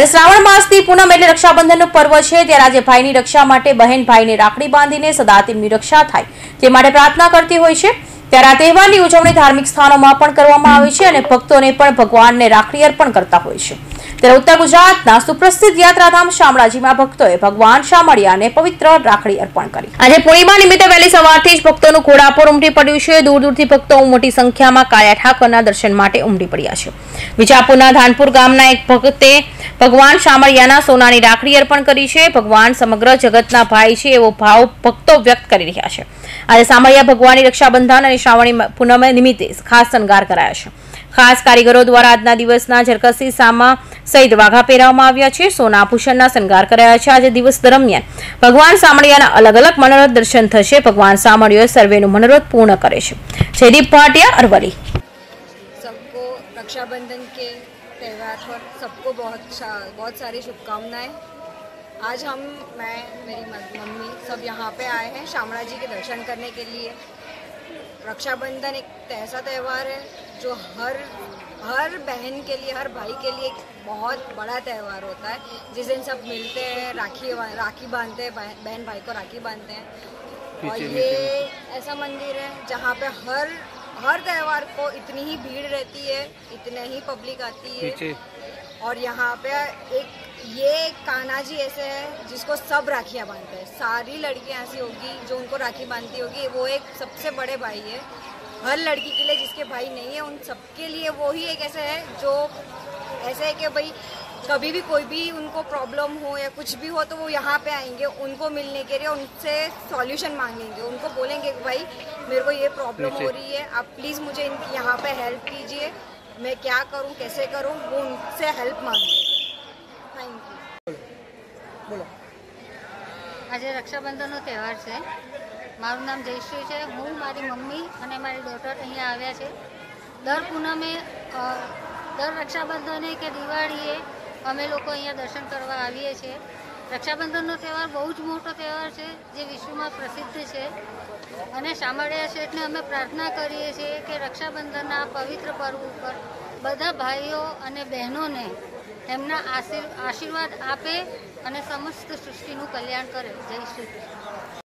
અને શ્રાવણ માસથી પૂનમ એટલે રક્ષાબંધનનું પર્વ છે ત્યારે આજે ભાઈની રક્ષા માટે બહેન ભાઈને રાખડી બાંધીને સદા તેમની રક્ષા થાય તે માટે પ્રાર્થના કરતી હોય છે ત્યારે આ તહેવારની ઉજવણી ધાર્મિક સ્થાનોમાં પણ કરવામાં આવે છે અને ભક્તોને પણ ભગવાનને રાખડી અર્પણ કરતા હોય છે ત્યારે ઉત્તર ગુજરાતના સુપ્રસિદ્ધ યાત્રાધામ શામળાજીમાં ભક્તોએ ભગવાન શામળિયાને પવિત્ર રાખડી અર્પણ કરી આજે પૂર્ણિમા નિમિત્તે વહેલી સવારથી જ ભક્તોનું ઘોડાપુર ઉમટી પડ્યું છે દૂર દૂરથી ભક્તો મોટી સંખ્યામાં કાયા ઠાકરના દર્શન માટે ઉમટી પડ્યા છે વિજાપુરના ધાનપુર ગામના એક ભક્તે ભગવાન શામળિયાના સોનાની રાખડી અર્પણ કરી છે ભગવાન સમગ્ર જગતના ભાઈ છે એવો ભાવ ભક્તો વ્યક્ત કરી રહ્યા છે આજે શામળિયા ભગવાનની રક્ષાબંધન અને શ્રાવણી પૂનમ નિમિત્તે ખાસ શણગાર કરાયા છે ખાસ કારીગરો દ્વારા આજના દિવસના ઝરકસી સામા સહિત વાઘા પહેરાવવામાં આવ્યા છે સોના આભૂષણના શણગાર કરાયા છે આજે દિવસ દરમિયાન ભગવાન સામળિયાના અલગ અલગ મનોરથ દર્શન થશે ભગવાન સામળિયો સર્વેનું મનોરથ પૂર્ણ કરે છે જયદીપ ભાટિયા અરવલી રક્ષાબંધન કે त्यौहार पर सबको बहुत अच्छा, बहुत सारी शुभकामनाएं आज हम मैं मेरी मम्मी सब यहाँ पे आए हैं श्यामला जी के दर्शन करने के लिए रक्षाबंधन एक ऐसा त्यौहार है जो हर हर बहन के लिए हर भाई के लिए एक बहुत बड़ा त्यौहार होता है जिस दिन सब मिलते हैं राखी राखी बांधते हैं बहन भाई को राखी बांधते हैं और ये ऐसा मंदिर है जहाँ पे हर हर त्यौहार को इतनी ही भीड़ रहती है इतने ही पब्लिक आती है और यहाँ पे एक ये कान्हा जी ऐसे है जिसको सब राखियाँ बांधते हैं सारी लड़कियाँ ऐसी होगी जो उनको राखी बांधती होगी वो एक सबसे बड़े भाई है हर लड़की के लिए जिसके भाई नहीं है उन सबके लिए वो ही एक ऐसा है जो ऐसे है कि भाई कभी भी कोई भी उनको प्रॉब्लम हो या कुछ भी हो तो वो यहाँ पे आएंगे उनको मिलने के लिए उनसे सॉल्यूशन मांगेंगे उनको बोलेंगे भाई મેરેકો યે પ્રોબ્લેમ હો રહી હે આપ પ્લીઝ મુજે ઇન કી યહા પે હેલ્પ કીજીએ મેં ક્યા કરું કેસે કરું ઉનસે હેલ્પ માંગું થેન્ક યુ બોલો આજે રક્ષાબંધનનો તહેવાર છે મારું નામ જયશુ છે હું મારી મમ્મી અને મારી ડોટર અહીંયા આવ્યા છે દર પૂનમે દર રક્ષાબંધન કે દિવાળી એ અમે લોકો અહીંયા દર્શન કરવા આવીએ છે રક્ષાબંધનનો તહેવાર બહુ જ મોટો તહેવાર છે જે વિશ્વમાં પ્રસિદ્ધ છે અને સાંભળ્યા છે એટલે અમે પ્રાર્થના કરીએ છીએ કે રક્ષાબંધનના પવિત્ર પર્વ ઉપર બધા ભાઈઓ અને બહેનોને એમના આશીર્વાદ આપે અને સમસ્ત સૃષ્ટિનું કલ્યાણ કરે જય શ્રી